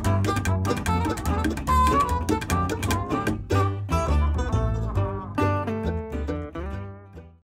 go.